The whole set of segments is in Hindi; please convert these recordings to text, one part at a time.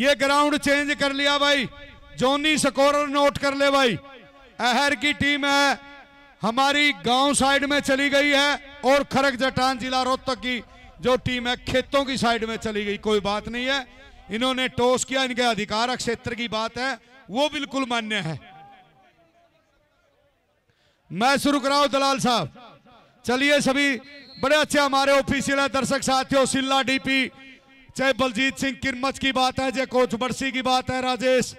ये ग्राउंड चेंज कर लिया भाई। जोनी स्कोरर नोट कर ले भाई। अहर की टीम है। हमारी गाँव साइड में चली गई है और खरक जटान जिला रोहतक की जो टीम है, खेतों की साइड में चली गई। कोई बात नहीं है। इन्होंने टॉस किया, इनके अधिकार क्षेत्र की बात है। वो बिल्कुल मान्य है। मैं शुरू कराऊ दलाल साहब? चलिए सभी, बड़े अच्छे हमारे ऑफिशियल है, दर्शक साथियों, सिल्ला डीपी चाहे बलजीत सिंह किरमच की बात है चाहे कोच बरसी की बात है, राजेश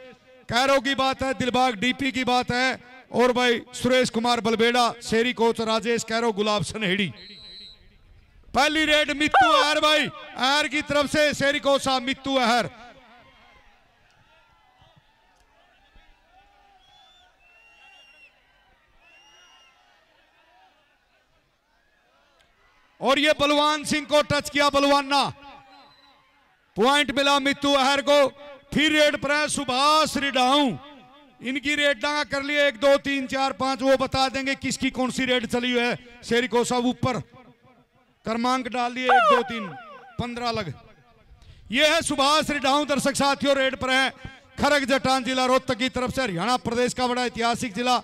कैरो की बात है, दिलबाग डीपी की बात है, और भाई सुरेश कुमार बलबेड़ा, शेरी कोच राजेश कैरो, गुलाब सनहेड़ी। पहली रेड मित्तू अहर भाई, अहर की तरफ़ से शेरी कोच साहब मित्तू अहर। और ये बलवान सिंह को टच किया बलवाना। पॉइंट मिला मित्तू अहर को। फिर रेड पर है सुभाष रिडाऊ। इनकी रेड डांगा कर लिए। एक, दो, तीन, चार, पाँच, वो बता देंगे किसकी कौन सी रेड चली हुई है। शेरी को सब ऊपर। क्रमांक डाल दिए। एक, दो, तीन, पंद्रह लग ये है सुभाष रिडाऊ, दर्शक साथियों, रेड पर है। खरग जटान जिला रोहतक की तरफ़ से, हरियाणा प्रदेश का बड़ा ऐतिहासिक जिला,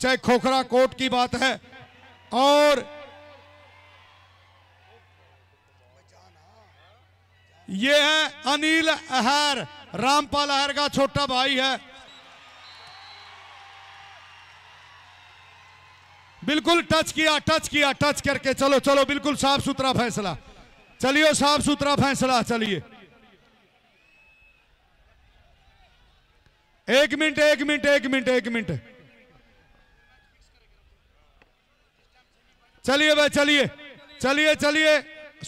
चाहे खोखरा कोट की बात है। और ये है अनिल अहर। रामपाल अहर का छोटा भाई है। बिल्कुल टच किया टच किया टच करके। चलो चलो, बिल्कुल साफ़ सुथरा फैसला। चलिए, साफ़ सुथरा फैसला, चलिए। एक मिनट एक मिनट एक मिनट एक मिनट। चलिए भाई, चलिए। चलिए चलिए।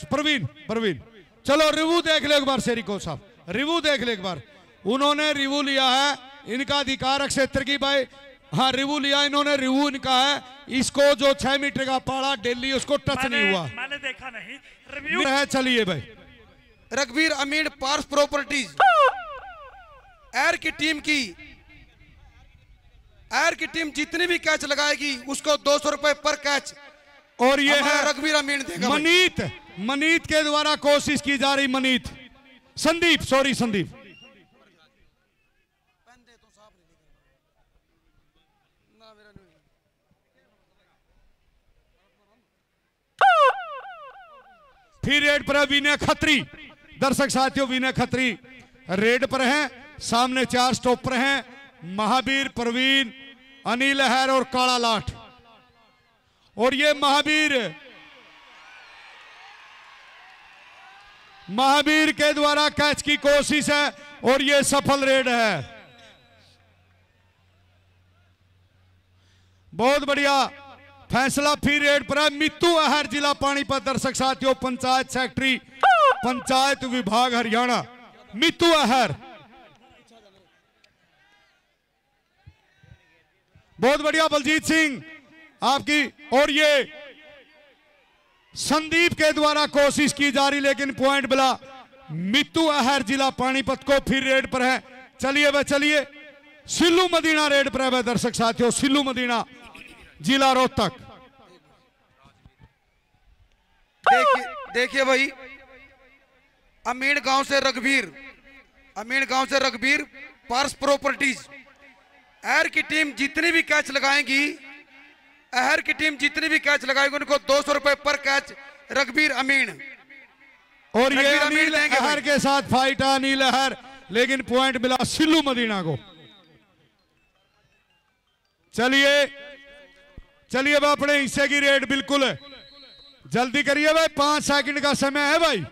प्रवीण प्रवीण। चलो रिव्यू देख ले एक बार शेरिको साहब। रिव्यू देख ले एक बार। उन्होंने रिव्यू लिया है इनका अधिकार क्षेत्र की भाई। हाँ रिव्यू लिया इन्होंने रिव्यू इनका है। इसको जो छह मीटर का पाड़ा डेली उसको टच नहीं हुआ। मैंने देखा नहीं। रिव्यू है चलिए भाई। रघुवीर अमीर पार्स प्रॉपर्टीज़। एयर की टीम की एयर की टीम जितनी भी कैच लगाएगी उसको दो सौ रुपए पर कैच। और ये है रघुवीर अमीन देगा मनीत मनीत के द्वारा कोशिश की जा रही मनीत। संदीप सॉरी संदीप। फिर रेड पर है विनय खत्री। दर्शक साथियों विनय खत्री रेड पर हैं सामने चार स्टॉप पर हैं। महावीर प्रवीण अनिल लहर और काला लाठ। और ये महावीर महावीर के द्वारा कैच की कोशिश है और ये सफल रेड है। बहुत बढ़िया फैसला, फिर रेड पर है। मित्तू अहर जिला पानीपत दर्शक साथियों, पंचायत सेक्रेटरी, पंचायत विभाग हरियाणा। मित्तू अहर। बहुत बढ़िया बलजीत सिंह। आपकी और ये संदीप के द्वारा कोशिश की जा रही, लेकिन पॉइंट मिला। मित्तू अहर जिला पानीपत को फिर रेड पर है। चलिए वह चलिए। सिल्लू मदीना रेड पर है वह दर्शक साथियों, सिल्लू मदीना जिला रोहतक। देखिए भाई अमीन गाँव से रघुवीर अमीन गाँव से रघुवीर पार्स प्रॉपर्टीज़। एयर की टीम जितनी भी कैच लगाएगी अहर की टीम जितनी भी कैच लगाएगी उनको दो सौ रुपए पर कैच। रघबीर अमीन। और ये देंगे अहर के साथ फाइट अनिल अहर। लेकिन पॉइंट मिला सिल्लू मदीना को। चलिए चलिए भाई अपने हिस्से की रेट बिल्कुल। है जल्दी करिए भाई पाँच सेकंड का समय है भाई।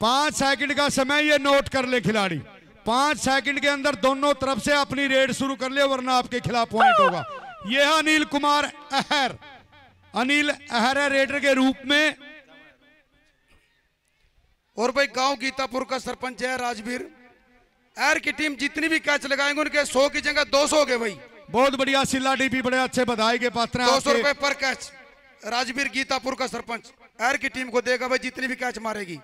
पाँच सेकंड का समय ये नोट कर ले खिलाड़ी। पाँच सेकंड के अंदर दोनों तरफ़ से अपनी रेड शुरू कर ले वरना आपके खिलाफ पॉइंट होगा। ये है अनिल कुमार अहर। अनिल अहर है रेडर के रूप में। और भाई गाँव गीतापुर का सरपंच है राजवीर। एयर की टीम जितनी भी कैच लगाएँगे उनके सौ की जगह दो सौ हो गए भाई। बहुत बढ़िया सिल्ला डीपी बड़े अच्छे बधाई के पात्र हैं दो सौ रुपए पर कैच। राजवीर गीतापुर का सरपंच। एयर की टीम को देगा भाई जितनी भी कैच मारेगी।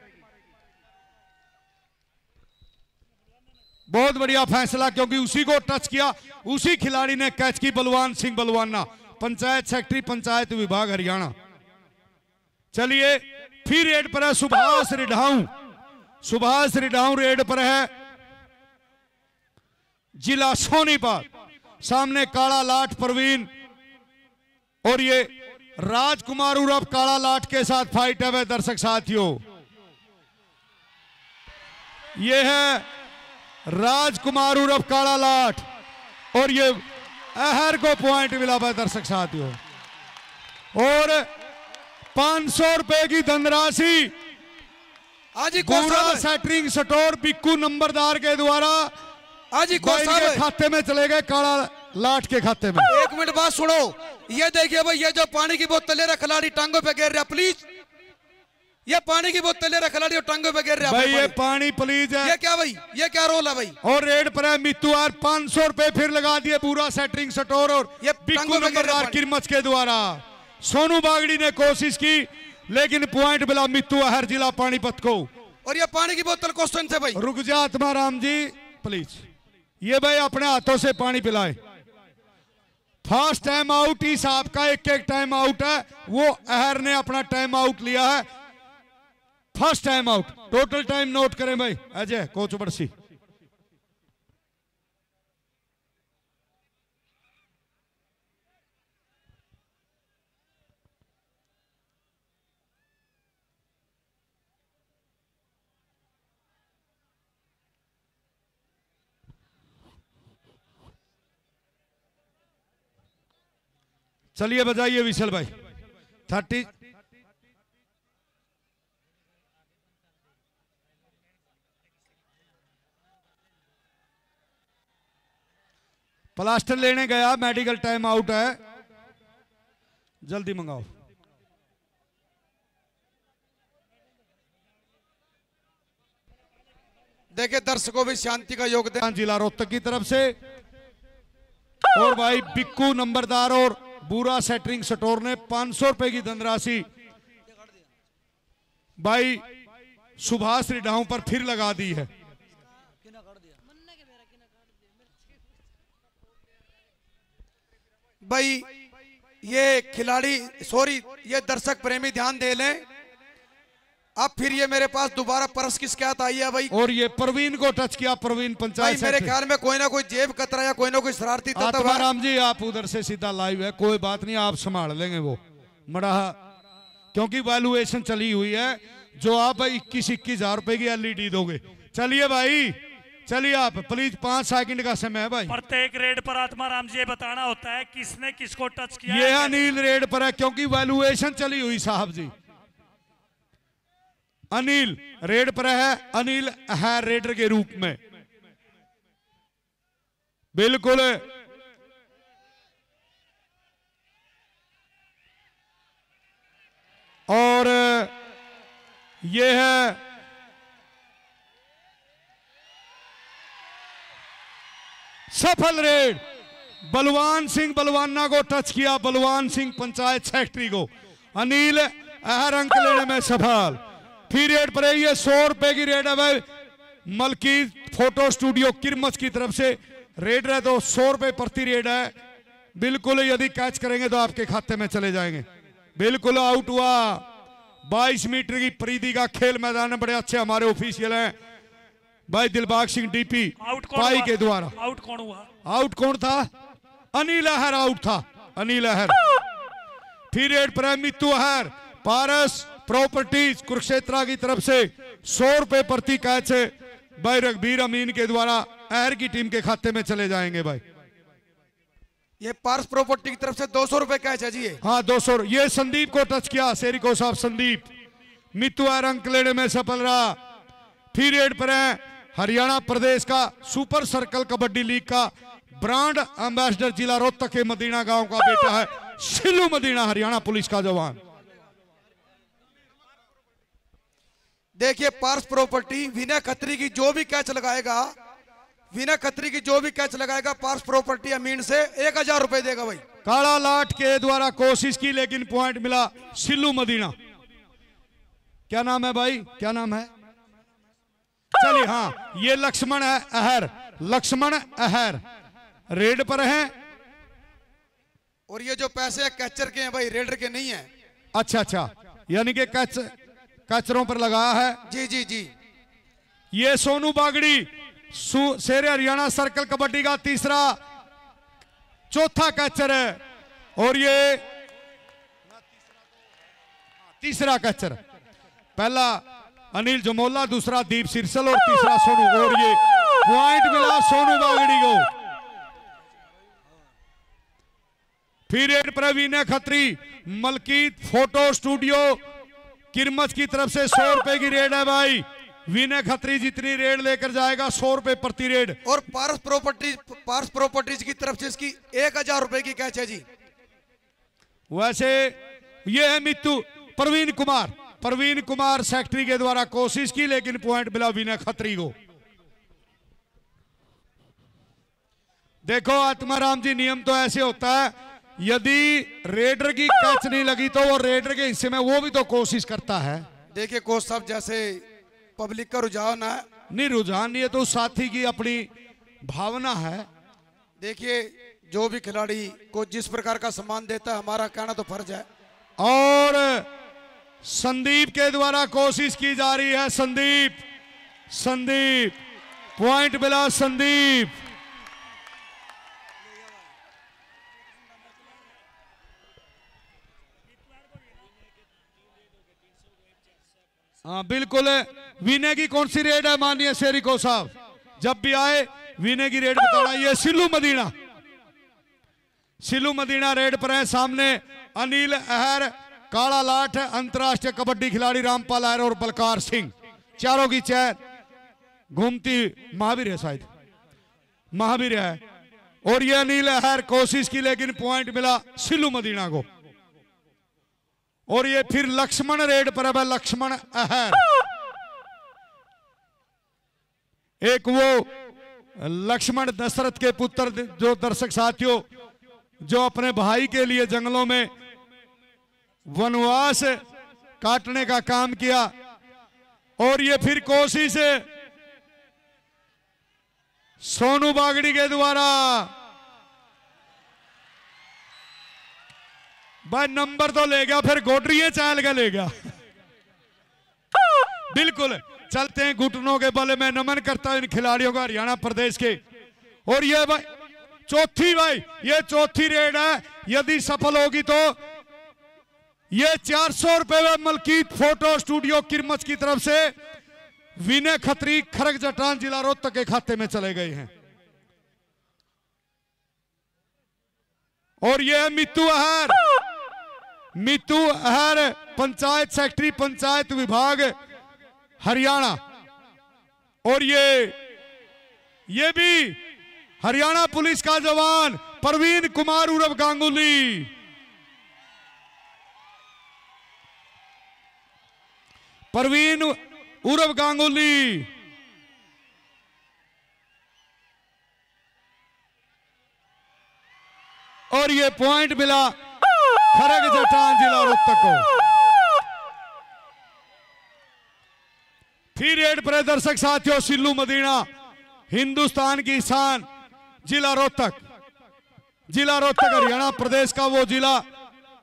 बहुत बढ़िया फैसला, क्योंकि उसी को टच किया। उसी खिलाड़ी ने कैच की बलवान सिंह बलवाना। पंचायत सेक्रेटरी पंचायत विभाग हरियाणा। चलिए, फिर रेड पर है सुभाष रिढाऊ। सुभाष रिडाऊ रेड पर है। जिला सोनीपत। सामने काला लाट प्रवीण। और ये राजकुमार उर्फ़ काला लाट के साथ फाइट है वे दर्शक साथियों। ये है राजकुमार उर्फ़ काला लाठ। और ये अहर को पॉइंट मिला हुआ दर्शक साथियों। और 500 रुपए की धनराशि सेटरिंग स्टोर बिक्कू नंबरदार के द्वारा जी कौन के खाते में चले गए काला लाठ के खाते में। एक मिनट बात सुनो। ये देखिए भाई ये जो पानी की बोतल ले रहा खिलाड़ी टांगों पे गिर रहा प्लीज़ ये पानी की बोतल ले रहा खिलाड़ी और टांगों पे गिर रहा भाई भाई, ये पानी। प्लीज़ है। ये क्या भाई? ये क्या रोल है भाई? और रेड पर है मित्तू यार पाँच सौ रुपए फिर लगा दिए पूरा सेटरिंग स्टोर और ये किरमच के द्वारा। सोनू बागड़ी ने कोशिश की लेकिन पॉइंट मिला मित्तू हर जिला पानीपत को। और ये पानी की बोतल क्वेश्चन से भाई? रुक जा आत्माराम जी प्लीज़ ये भाई अपने हाथों से पानी पिलाए। फ़र्स्ट टाइम आउट ही इस आपका एक एक टाइम आउट है। वो अहर ने अपना टाइम आउट लिया है। First time out total time note करें भाई। अजय कोच बरसी। चलिए बजाइए विशल भाई। थर्टी प्लास्टर लेने गया मेडिकल टाइम आउट है। जल्दी मंगाओ। देखिए दर्शकों भी शांति का योगदान जिला रोहतक की तरफ़ से। और भाई बिक्कू नंबरदार और बुरा सेटरिंग स्टोर ने 500 रुपए की धनराशि। भाई सुभाष रिडाऊ पर फिर लगा दी है। भाई ये खिलाड़ी सॉरी ये दर्शक प्रेमी ध्यान दे लें। अब फिर ये मेरे पास दोबारा परस की शिकायत आई है भाई? और ये प्रवीण को टच किया प्रवीण पंचायत मेरे ख्याल में कोई ना कोई जेब कतरा या कोई ना कोई शरारती राम जी आप उधर से सीधा लाइव है कोई बात नहीं आप संभाल लेंगे वो। मड़ा क्योंकि वैल्यूएशन चली हुई है जो आप इक्कीस इक्कीस हज़ार रुपए की एलईडी दोगे। चलिए भाई चलिए आप प्लीज़ पाँच सेकंड का समय है भाई। प्रत्येक रेड पर आत्मा राम जी ये बताना होता है किसने किसको टच किया ये अनिल रेड पर है क्योंकि वैल्यूएशन चली हुई साहब जी। अनिल रेड पर है अनिल है रेडर के रूप में। बिल्कुल। और ये है सफल रेड। बलवान सिंह बलवाना को टच किया। बलवान सिंह पंचायत सेक्रेटरी को। अनिल, अहर अंक लेने में सफल। फिर रेड पर ये सौ रुपए की रेड है भाई। मलकी फ़ोटो स्टूडियो किरमच की तरफ़ से रेड है तो सौ रुपए प्रति रेड है। बिल्कुल यदि कैच करेंगे तो आपके खाते में चले जाएँगे। बिल्कुल आउट हुआ। 22 मीटर की परिधि का खेल मैदान बड़े अच्छे हमारे ऑफिशियल हैं। भाई दिलबाग सिंह डीपी पाई के द्वारा। आउट कौन हुआ? आउट कौन था? अनिल अहर आउट था। अनिल अहर फिर रेड पर है अहर पारस प्रॉपर्टीज़ कुरुक्षेत्रा की तरफ़ से सौ रुपए प्रति कैच भाई रघबीर अमीन के द्वारा अहर की टीम के खाते में चले जाएँगे भाई। ये पार्स प्रॉपर्टी की तरफ़ से दो सौ रुपए कैच है जी हाँ दो सौ ये संदीप को टच किया सेरिको साहब संदीप। मित्तू अहर अंक लेने में सफल रहा। फिर रेड पर है हरियाणा प्रदेश का सुपर सर्कल कबड्डी लीग का ब्रांड एम्बेसडर जिला रोहतक के मदीना गाँव का बेटा है शिलू मदीना हरियाणा पुलिस का जवान। देखिए पार्स प्रॉपर्टी विनय खत्री की जो भी कैच लगाएगा विनय खत्री की जो भी कैच लगाएगा पार्स प्रॉपर्टी अमीन से एक हज़ार रुपए देगा भाई। काला लाट के द्वारा कोशिश की लेकिन पॉइंट मिला सिल्लू मदीना। क्या नाम है भाई? क्या नाम है? चलिए हाँ ये लक्ष्मण है अहर लक्ष्मण अहर रेड पर है। और ये जो पैसे हैं कैचर के हैं भाई रेडर के नहीं है। अच्छा अच्छा यानी कि कैच कैचरों पर लगाया है। जी जी जी। ये सोनू बागड़ी शेर हरियाणा सर्कल कबड्डी का तीसरा चौथा कैचर है। और ये तीसरा कैचर। पहला अनिल जमोला दूसरा दीप सिरसल और तीसरा सोनू और ये पॉइंट मिला सोनू बागड़ी को। फिर प्रवीण खत्री मलकीत फ़ोटो स्टूडियो किरमच की तरफ़ से सौ रुपए की रेड है भाई। विनय खत्री जितनी रेड लेकर जाएगा सौ रुपए प्रति रेड। और पारस प्रॉपर्टीज़ पारस प्रॉपर्टीज़ की तरफ़ से इसकी एक हज़ार रुपए की कैच है जी। वैसे ये है मित्तू प्रवीण कुमार। प्रवीण कुमार सेक्रेटरी के द्वारा कोशिश की लेकिन पॉइंट मिला विनय खत्री को। देखो आत्माराम जी नियम तो ऐसे होता है यदि रेडर की कैच नहीं लगी तो वो रेडर के हिस्से में वो भी तो कोशिश करता है। देखिए कोच साहब जैसे पब्लिक का रुझान है। नहीं रुझान है तो साथी की अपनी भावना है। देखिए जो भी खिलाड़ी को जिस प्रकार का सम्मान देता है हमारा कहना तो फ़र्ज़ है। और संदीप के द्वारा कोशिश की जा रही है, संदीप। संदीप। पॉइंट मिला संदीप। हाँ बिल्कुल विनय की कौन सी रेड है? माननीय शेरिको साहब। जब भी आए, विनय की रेड बताना ये सिल्लू मदीना। सिल्लू मदीना रेड पर है। सामने अनिल अहर काला लाठ, अंतर्राष्ट्रीय कबड्डी खिलाड़ी रामपाल अहर और बलकार सिंह। चारों की चैन घूमती महावीर है शायद। महावीर है। और यह अनिल अहर कोशिश की, लेकिन पॉइंट मिला सिल्लू मदीना को। और ये फिर लक्ष्मण रेड पर है लक्ष्मण अहर। एक वो लक्ष्मण दशरथ के पुत्र, जो दर्शक साथियों, जो अपने भाई के लिए जंगलों में वनवास काटने का काम किया और ये फिर कोशिश सोनू बागड़ी के द्वारा भाई नंबर तो ले गया, फिर गोडरिए चाल के ले गया। बिल्कुल, चलते हैं घुटनों के बल में, नमन करता हूँ इन खिलाड़ियों का हरियाणा प्रदेश के। और ये भाई, चौथी भाई, ये चौथी रेड है, यदि सफल होगी तो ये चार सौ रुपए में मलकीत फ़ोटो स्टूडियो किरमच की तरफ़ से विनय खत्री खरग जटान जिला रोहतक के खाते में चले गए हैं। और ये है मित्तू अहर। मित्तू अहर, पंचायत सेक्रेटरी, पंचायत विभाग, हरियाणा। और ये ये भी हरियाणा पुलिस का जवान प्रवीण कुमार उर्फ़ गांगुली। प्रवीण उर्फ़ गांगुली। और ये पॉइंट मिला खरग जटान जिला रोहतक को। फिर रेड पर दर्शक साथियों, सिल्लू मदीना, हिंदुस्तान की शान जिला रोहतक। जिला रोहतक, हरियाणा प्रदेश का वो जिला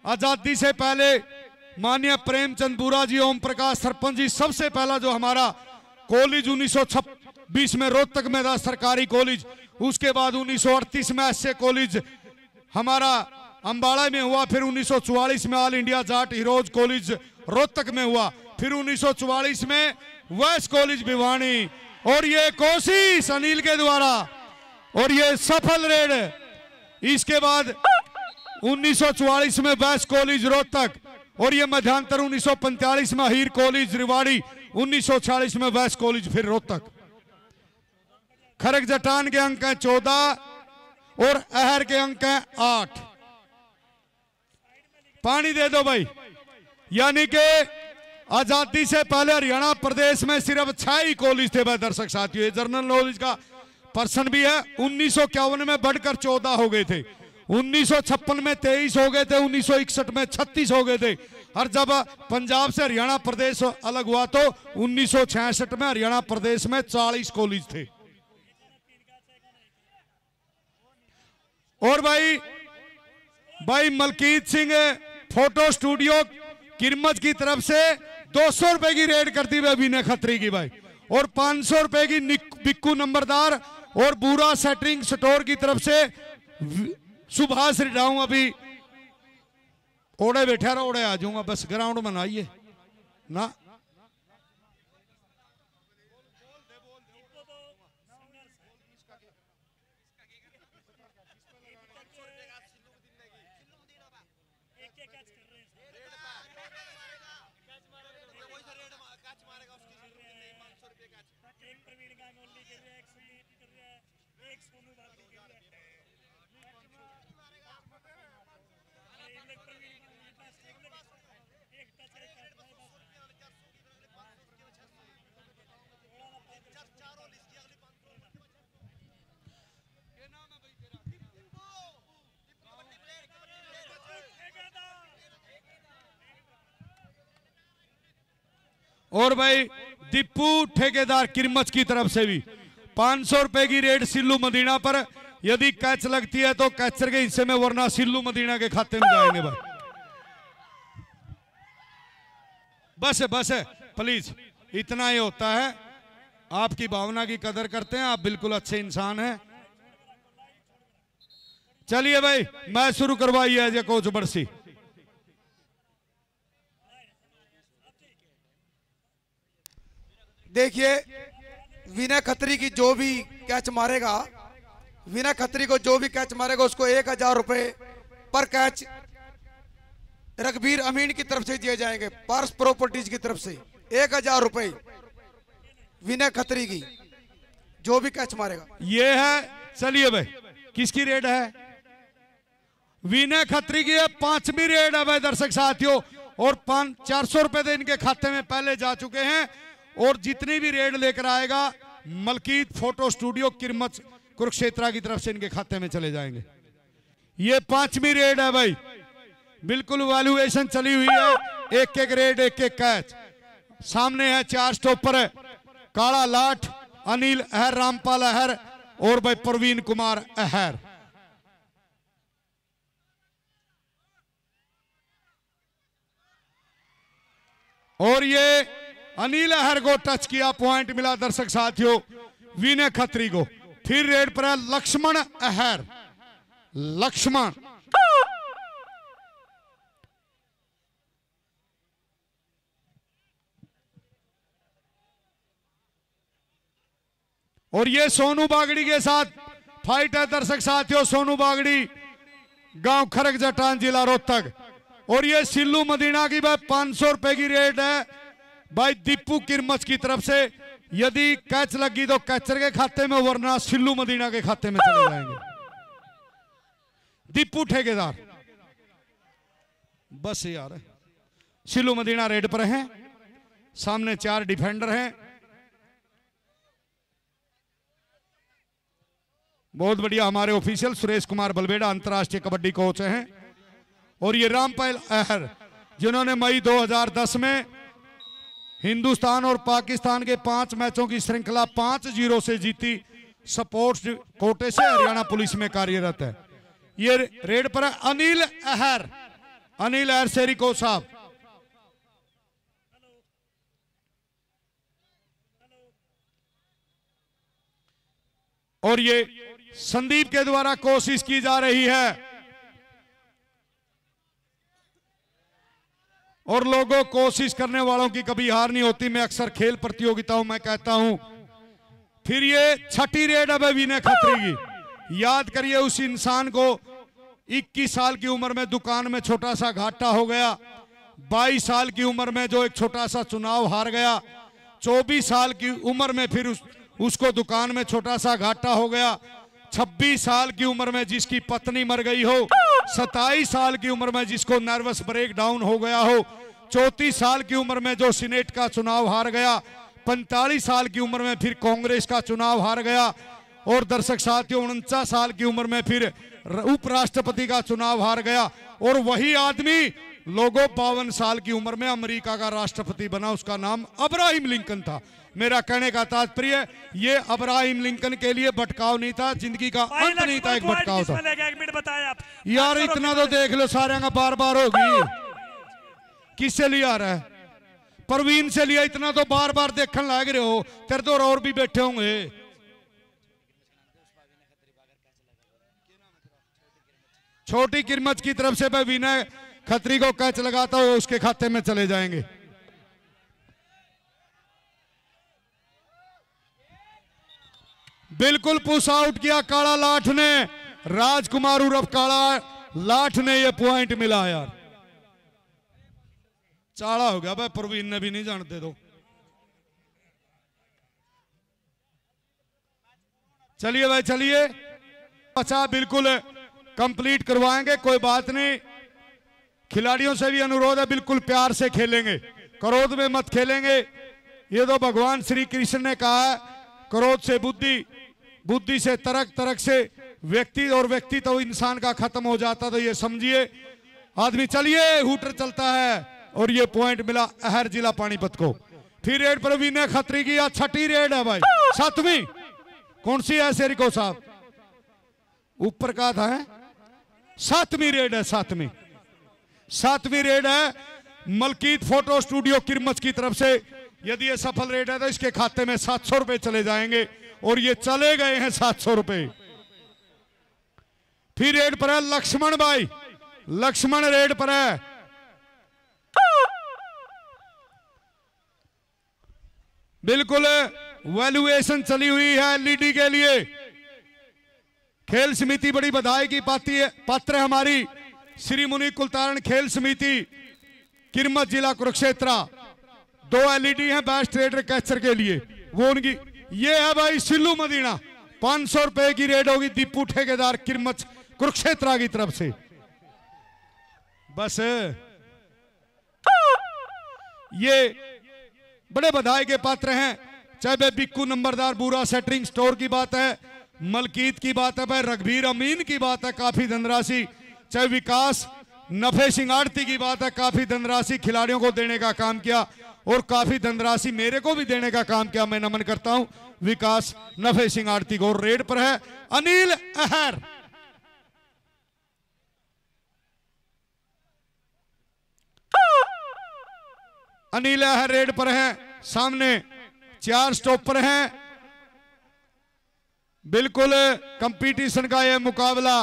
आज़ादी से पहले माननीय प्रेमचंद बुरा जी ओम प्रकाश सरपंच जी, सबसे पहला जो हमारा कॉलेज उन्नीस बीस में रोहतक में था, सरकारी कॉलेज। उसके बाद 1938 में एस कॉलेज हमारा अंबाड़ा में हुआ, फिर 1944 में all India Jat heroes college Rohtak में हुआ, फिर 1944 में वेस्ट कॉलेज भिवानी। और ये कोशिश अनिल के द्वारा, और ये सफल रेड। इसके बाद 1944 में वेस्ट कॉलेज रोहतक। और ये मध्यांतर 1945 में हीर कॉलेज रिवाड़ी 1940 में वेस्ट कॉलेज फिर रोहतक। खरग जटान के अंक हैं चौदह और अहर के अंक हैं आठ। पानी दे दो भाई। यानी कि आज़ादी से पहले हरियाणा प्रदेश में सिर्फ़ छह ही कॉलेज थे भाई दर्शक साथियों। जनरल नॉलेज का पर्सन भी है। उन्नीस सौ इक्यावन में बढ़कर चौदह हो गए थे। 1956 में तेईस हो गए थे 1961 में 36 हो गए थे। और जब पंजाब से हरियाणा प्रदेश अलग हुआ तो 1966 में हरियाणा प्रदेश में 40 कॉलेज थे। और भाई भाई मलकीत सिंह फ़ोटो स्टूडियो किरमच की तरफ़ से दो सौ रुपए की रेड करती हुई अभिनय खत्री की भाई। और पाँच सौ रुपए की बिक्कू नंबरदार और बूरा सेटरिंग स्टोर की तरफ़ से वि- सुभाष रिडाऊ अभी ओड़े बैठा रहा ओड़े आ जाऊँगा बस ग्राउंड आइए ना एक प्रवीण गांगुली गिर रहा है एक सुनील गिर रहा है एक सोनू बागड़ी गिर रहा है अरे इन लोग प्रवीण गांगुली पास एक लोग एक टच एक काट भाई बस और भाई, दीपू ठेकेदार किरमच की तरफ़ से भी। पाँच सौ रुपए की रेट सिल्लू मदीना पर। यदि कैच लगती है तो कैचर के हिस्से में, वरना सिल्लू मदीना के खाते में जाएँगे भाई। बस है बस है प्लीज़ इतना ही होता है। आपकी भावना की कदर करते हैं, आप बिल्कुल अच्छे इंसान हैं। चलिए भाई मैच शुरू करवाइए कोच बरसी। देखिए, विनय खत्री की जो भी कैच मारेगा, विनय खत्री को जो भी कैच मारेगा, उसको एक हज़ार रुपए पर कैच रघबीर अमीन की तरफ़ से दिए जाएँगे, पार्स प्रॉपर्टीज़ की तरफ़ से, एक हज़ार रुपए विनय खत्री की जो भी कैच मारेगा। ये है, चलिए भाई, किसकी रेड है? विनय खत्री की पांचवी रेड है भाई, दर्शक साथियों, और पाँच, चार सौ रुपए तो इनके खाते में पहले जा चुके हैं। और जितनी भी रेड लेकर आएगा, मलकीत फ़ोटो स्टूडियो किरमच कुरुक्षेत्रा की तरफ़ से इनके खाते में चले जाएँगे। ये पांचवी रेड है भाई। बिल्कुल वैल्यूएशन चली हुई है। एक एक रेड, एक एक कैच सामने है चार स्टॉपर है। काला लाठ, अनिल अहर, रामपाल अहर और भाई प्रवीण कुमार अहर। और ये अनिल अहर को टच किया पॉइंट मिला दर्शक साथियों। विनय खत्री को। फिर रेड पर है लक्ष्मण अहर। लक्ष्मण। और ये सोनू बागड़ी के साथ फाइट है दर्शक साथियों, सोनू बागड़ी। गाँव खरक जटान जिला रोहतक। और ये सिल्लू मदीना की भाई पाँच सौ रुपए की रेट है। भाई, दीपू किरमच की तरफ़ से यदि कैच लगी तो कैचर के खाते में, वरना सिल्लू मदीना के खाते में चले जाएँगे। दीपू ठेकेदार। बस यार, सिल्लू मदीना रेड पर हैं, सामने चार डिफेंडर हैं। बहुत बढ़िया, हमारे ऑफिशियल सुरेश कुमार बलबेड़ा, अंतर्राष्ट्रीय कबड्डी कोच हैं। और ये रामपाल अहर, जिन्होंने मई 2010 में हिंदुस्तान और पाकिस्तान के पाँच मैचों की श्रृंखला पाँच ज़ीरो से जीती स्पोर्ट्स कोटे से हरियाणा पुलिस में कार्यरत है। ये रेड पर है अनिल अहर। अनिल अहर सेरिको साहब। और ये संदीप के द्वारा कोशिश की जा रही है। और लोगों कोशिश करने वालों की कभी हार नहीं होती। मैं अक्सर खेल प्रतियोगिताओं में कहता हूँ फिर ये छठी रेड अब विनय खत्री की याद करिए उस इंसान को 21 साल की उम्र में दुकान में छोटा सा घाटा हो गया। 22 साल की उम्र में जो एक छोटा सा चुनाव हार गया। 24 साल की उम्र में फिर उस, उसको दुकान में छोटा सा घाटा हो गया। 26 साल की उम्र में जिसकी पत्नी मर गई हो। 27 साल की उम्र में जिसको नर्वस ब्रेक डाउन हो गया हो। 34 साल की उम्र में जो सीनेट का चुनाव हार गया 45 साल की उम्र में फिर कांग्रेस का चुनाव हार गया और दर्शक साथियों उनचास साल की उम्र में फिर उपराष्ट्रपति का चुनाव हार गया और वही आदमी लोगों बावन साल की उम्र में अमेरिका का राष्ट्रपति बना उसका नाम अब्राहिम लिंकन था। मेरा कहने का तात्पर्य ये अब्राहिम लिंकन के लिए भटकाव नहीं था ज़िंदगी का अंत नहीं था एक भटकाव था। एक मिनट बताएँ यार इतना तो देख लो सारे का बार बार होगी किससे लिया रहा है? प्रवीण से लिया, इतना तो बार बार देखने लग रहे हो। तेरे तो और भी बैठे होंगे। छोटी किरमच की तरफ़ से मैं विनय खत्री को कैच लगाता हूँ, उसके खाते में चले जाएँगे। बिल्कुल पुश आउट किया काला लाठ ने। राजकुमार उर्फ़ काला लाठ ने ये पॉइंट मिला यार। चाड़ा हो गया, भाई प्रवीण ने भी नहीं जानते तो। चलिए भाई, चलिए। अच्छा बिल्कुल कंप्लीट करवाएँगे, कोई बात नहीं। खिलाड़ियों से भी अनुरोध है, बिल्कुल प्यार से खेलेंगे। क्रोध में मत खेलेंगे। ये तो भगवान श्री कृष्ण ने कहा है, क्रोध से बुद्धि बुद्धि से तरक तरक से व्यक्ति और व्यक्ति तो इंसान का खत्म हो जाता तो ये समझिए। आदमी, चलिए, हूटर चलता है। और ये पॉइंट मिला अहर जिला पानीपत को। फिर रेड पर विनय खत्री की या छठी रेड है भाई। सातवीं। कौन सी है शेरिको साहब? ऊपर का था सातवीं रेड है, सातवीं। सातवीं रेड है, मलकीत फ़ोटो स्टूडियो किरमच की तरफ़ से। यदि ये सफल रेड है तो इसके खाते में सात सौ रुपए चले जाएँगे और ये चले गए हैं सात सौ रुपए। फिर रेड पर है लक्ष्मण भाई। लक्ष्मण रेड पर है। बिल्कुल वैल्यूएशन चली हुई है एलईडी के लिए। खेल समिति बड़ी बधाई की पाती है, पात्र है हमारी श्री मुनि कुलतारण खेल समिति, किरमत जिला कुरुक्षेत्र। दो एलईडी हैं बेस्ट ट्रेडर कैचर के लिए। वो उनकी, ये है भाई सिल्लू मदीना। पाँच सौ रुपए की रेड होगी दीपू ठेकेदार किरमत कुरुक्षेत्र की तरफ़ से। बस, ये बड़े बधाई के पात्र हैं। चाहे वह बिक्कू नंबरदार बुरा सेटरिंग स्टोर की बात है, मलकीत की बात है, भाई रघबीर अमीन की बात है, काफ़ी धनराशि। चाहे विकास नफे सिंह आड़ती की बात है, काफ़ी धनराशि खिलाड़ियों को देने का काम किया और काफ़ी धनराशि मेरे को भी देने का काम किया। मैं नमन करता हूँ, विकास नफे सिंह आड़ती को रेड पर है। अनिल अहर। अनिल अहर रेड पर है, सामने चार स्टॉपर हैं। बिल्कुल कंपटीशन का यह मुकाबला।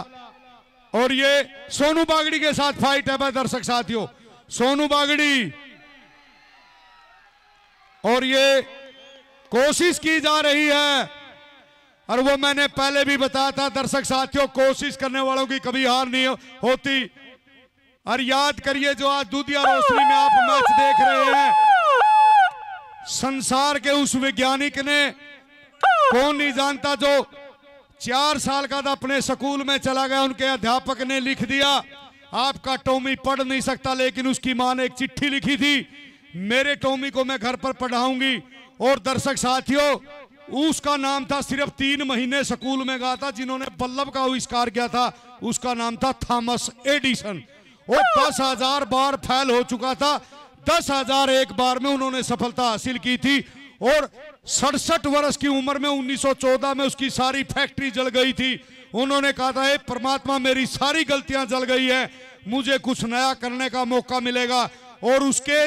और ये सोनू बागड़ी के साथ फाइट है दर्शक साथियों। सोनू बागड़ी। और ये कोशिश की जा रही है। और वो मैंने पहले भी बताया था, दर्शक साथियों, कोशिश करने वालों की कभी हार नहीं होती। और याद करिए जो आज दूधिया रोशनी में आप मैच देख रहे हैं। संसार के उस वैज्ञानिक ने कौन नहीं जानता जो चार साल का था अपने स्कूल में चला गया, उनके अध्यापक ने लिख दिया, आपका टोमी पढ़ नहीं सकता, लेकिन उसकी माँ ने एक चिट्ठी लिखी थी, मेरे टोमी को मैं घर पर पढ़ाऊँगी। और दर्शक साथियों, उसका नाम था सिर्फ़ तीन महीने स्कूल में गया था, जिन्होंने बल्लभ का आविष्कार किया था, उसका नाम था थॉमस एडिसन। और दस हज़ार बार फैल हो चुका था। दस हज़ार एक बार में उन्होंने सफलता हासिल की थी और सड़सठ वर्ष की उम्र में 1914 में उसकी सारी फैक्ट्री जल गई थी। उन्होंने कहा था परमात्मा, मेरी सारी गलतियाँ जल गई है। मुझे कुछ नया करने का मौका मिलेगा। और उसके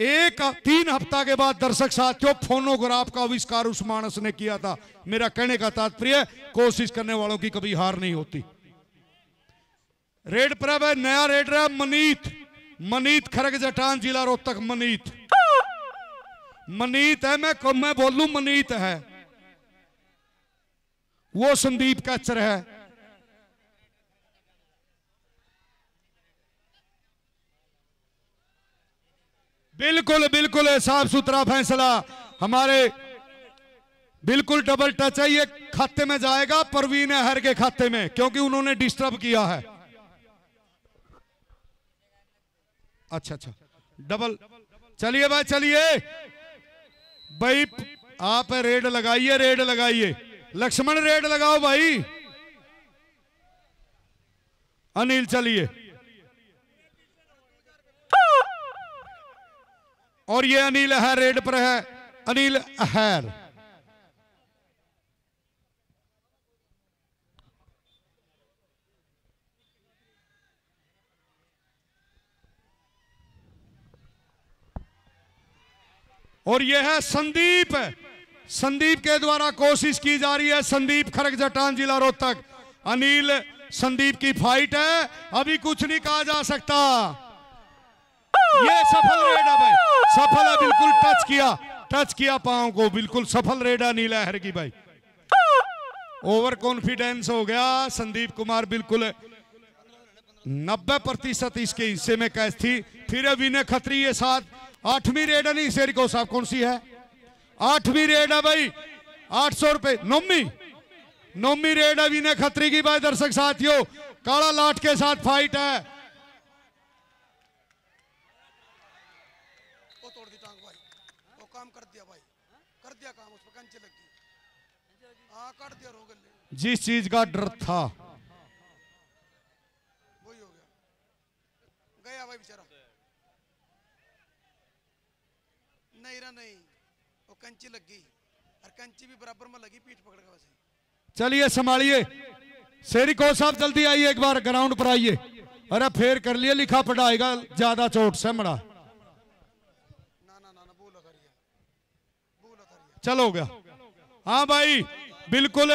एक, तीन हफ़्ता के बाद दर्शक साथियों फोनोग्राफ का आविष्कार उस मानस ने किया था। मेरा कहने का तात्पर्य, कोशिश करने वालों की कभी हार नहीं होती। रेड पर है नया रेड रहा मनीत। मनीत खरग जटान जिला रोहतक, मनीत। मनीत है, मैं मैं बोलू मनीत है। वो संदीप कैचर है। बिल्कुल बिल्कुल, साफ़ सुथरा फैसला। हमारे बिल्कुल डबल टच है, ये खाते में जाएगा, परवीन हर के खाते में, क्योंकि उन्होंने डिस्टर्ब किया है। अच्छा अच्छा। डबल चलिए भाई चलिए। भाई, आप रेड लगाइए रेड लगाइए। लक्ष्मण, रेड लगाओ भाई। अनिल, चलिए। और ये अनिल अहर, रेड पर है। अनिल अहर। और यह है संदीप। संदीप के द्वारा कोशिश की जा रही है। संदीप खरग जटान जिला रोहतक। अनिल, संदीप की फाइट है। अभी कुछ नहीं कहा जा सकता। ये सफल रेड भाई। सफल है, बिल्कुल टच किया। टच किया पाओ को। बिल्कुल सफल रेडा नीला हर की भाई। ओवर कॉन्फिडेंस हो गया। संदीप कुमार बिल्कुल नब्बे प्रतिशत इसके हिस्से में कैच थी। फिर अभी ने खतरी ये साथ आठवीं रेड है नहीं शेरिको साहब कौन सी है? आठवीं रेड है भाई। आठ सौ रुपए। नौमी। नौमी रेड है विनय खत्री की भाई दर्शक साथियों काला लाट के साथ फाइट है। हाँ जिस चीज़ का डर था। वही हो गया। गया भाई बेचारा। नहीं वो कंची लग। और कंची भी बराबर में लगी पीठ पकड़ के वैसे। चलिए संभालिए। शेरी को साहब जल्दी आइए एक बार ग्राउंड पर आइए। अरे फेर कर लिए लिखा पढ़ाएगा ज़्यादा चोट से मड़ा ना ना ना ना भूल कर भूल कर चलो हो गया। हाँ भाई बिल्कुल